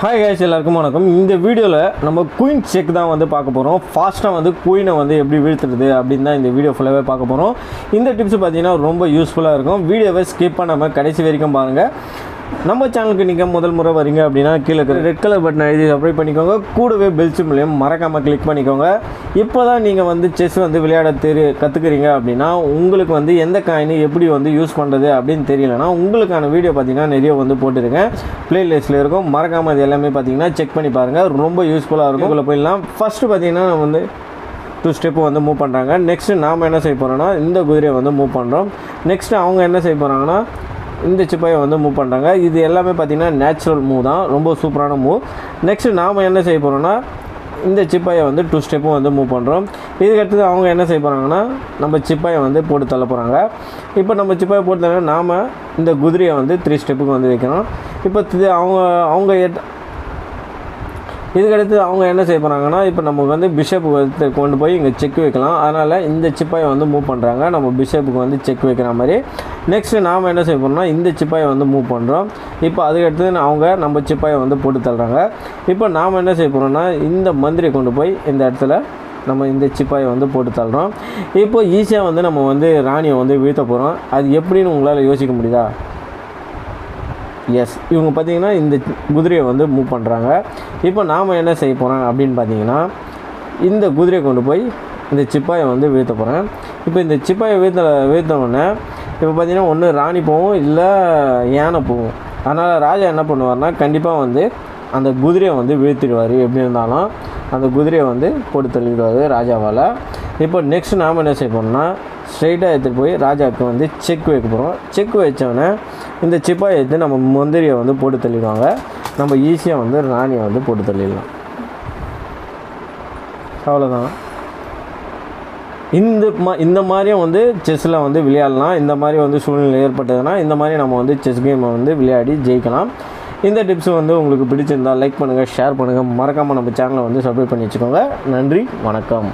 Hi guys எல்லாருக்கும் வணக்கம். இந்த வீடியோவில் நம்ம குயின் செக் தான் வந்து பார்க்க போகிறோம் ஃபாஸ்ட்டாக வந்து குயினை வந்து எப்படி வீழ்த்துறது அப்படின்னு தான் இந்த வீடியோ ஃபுல்லாகவே பார்க்க போகிறோம் இந்த டிப்ஸ் பார்த்தீங்கன்னா ரொம்ப யூஸ்ஃபுல்லாக இருக்கும். வீடியோவை ஸ்கிப் பண்ணாமல் கடைசி வரைக்கும் பாருங்கள் நம்ம சேனலுக்கு நீங்கள் முதல் முறை வரீங்க அப்படின்னா கீழே இருக்கிற ரெட் கலர் பட்டன் எழுதி அப்ளை பண்ணிக்கோங்க. கூடவே பெல் சிம்லையும் மறக்காமல் கிளிக் பண்ணிக்கோங்க. இப்போ தான் நீங்கள் வந்து செஸ் வந்து விளையாட தெரி கற்றுக்குறீங்க அப்படின்னா உங்களுக்கு வந்து எந்த காயின் எப்படி வந்து யூஸ் பண்ணுறது அப்படின்னு தெரியலனா உங்களுக்கான வீடியோ பார்த்தீங்கன்னா நிறைய வந்து போட்டுருக்கேன் ப்ளேலிஸ்ட்டில் இருக்கும். மறக்காமல் அது எல்லாமே பார்த்தீங்கன்னா செக் பண்ணி பாருங்கள் ரொம்ப யூஸ்ஃபுல்லாக இருக்கும். உள்ள போயிடலாம். ஃபஸ்ட்டு பார்த்தீங்கன்னா நம்ம வந்து டூ ஸ்டெப்பு வந்து மூவ் பண்ணுறாங்க நெக்ஸ்ட்டு நாம் என்ன செய்ய போகிறோன்னா இந்த குதிரையை வந்து மூவ் பண்ணுறோம் நெக்ஸ்ட்டு அவங்க என்ன செய்ய போகிறாங்கன்னா இந்த சிப்பாயை வந்து மூவ் பண்ணுறாங்க இது எல்லாமே பார்த்திங்கன்னா நேச்சுரல் மூவ் தான். ரொம்ப சூப்பரான மூவ் நெக்ஸ்ட்டு நாம் என்ன செய்ய போகிறோம்னா இந்த சிப்பாயை வந்து டூ ஸ்டெப்பும் வந்து மூவ் பண்ணுறோம் இதுக்கடுத்து அவங்க என்ன செய்ய போகிறாங்கன்னா நம்ம சிப்பாயை வந்து போட்டு தள்ள போகிறாங்க இப்போ நம்ம சிப்பாயை போட்டு தள்ளனா நாம் இந்த குதிரையை வந்து த்ரீ ஸ்டெப்புக்கு வந்து வைக்கணும். இப்போ அவங்க அவங்க எட்- இதுக்கடுத்து அவங்க என்ன செய்ய போகிறாங்கன்னா இப்போ நமக்கு வந்து பிஷப்பு கொண்டு போய் இங்கே செக் வைக்கலாம். அதனால் இந்த சிப்பாயை வந்து மூவ் பண்ணுறாங்க நம்ம பிஷப்புக்கு வந்து செக் வைக்கிற மாதிரி. நெக்ஸ்ட்டு நாம் என்ன செய்ய போகிறோம்னா இந்த சிப்பாயை வந்து மூவ் பண்ணுறோம் இப்போ அதுக்கடுத்து அவங்க நம்ம சிப்பாயை வந்து போட்டு தள்ளுறாங்க. இப்போ நாம் என்ன செய்ய போகிறோம்னா இந்த மந்திரியை கொண்டு போய் இந்த இடத்துல நம்ம இந்த சிப்பாயை வந்து போட்டு தள்ளுறோம். இப்போ ஈஸியாக வந்து நம்ம வந்து ராணியை வந்து வீழ்த்த போகிறோம் அது எப்படின்னு உங்களால் யோசிக்க முடியுதா? எஸ் இவங்க பார்த்தீங்கன்னா இந்த குதிரையை வந்து மூவ் பண்ணுறாங்க இப்போ நாம் என்ன செய்ய போகிறோம் அப்படின்னு பார்த்தீங்கன்னா இந்த குதிரையை கொண்டு போய் இந்த சிப்பாயை வந்து வீழ்த்த போகிறேன் இப்போ இந்த சிப்பாயை வீழ்த்த வீழ்த்தவுடனே இப்போ பார்த்தீங்கன்னா ஒன்று ராணி போகும் இல்லை யானை போகும் அதனால் ராஜா என்ன பண்ணுவார்னா கண்டிப்பாக வந்து அந்த குதிரையை வந்து வீழ்த்திடுவார். எப்படி இருந்தாலும் அந்த குதிரையை வந்து போட்டு தள்ளிடுவார் ராஜாவால். இப்போ நெக்ஸ்ட் நாம் என்ன செய்ய போகிறோம்னா ஸ்ட்ரைட்டாக எடுத்துகிட்டு போய் ராஜாவுக்கு வந்து செக் வைக்க போகிறோம் செக் வச்சோடனே இந்த சிப்பாய் எடுத்து நம்ம முந்திரியை வந்து போட்டு தள்ளிடுவாங்க. நம்ம ஈஸியாக வந்து ராணியை வந்து போட்டு தள்ளிடலாம். அவ்வளோதான் இந்த மா இந்த மாதிரியும் வந்து செஸ்ஸில் வந்து விளையாடலாம். இந்த மாதிரி வந்து சூழ்நிலை ஏற்பட்டதுன்னா இந்த மாதிரி நம்ம வந்து செஸ் கேமை வந்து விளையாடி ஜெயிக்கலாம். இந்த டிப்ஸ் வந்து உங்களுக்கு பிடிச்சிருந்தா லைக் பண்ணுங்கள் ஷேர் பண்ணுங்கள் மறக்காமல் நம்ம சேனலை வந்து சப்ஸ்கிரைப் பண்ணி வச்சுக்கோங்க. நன்றி வணக்கம்.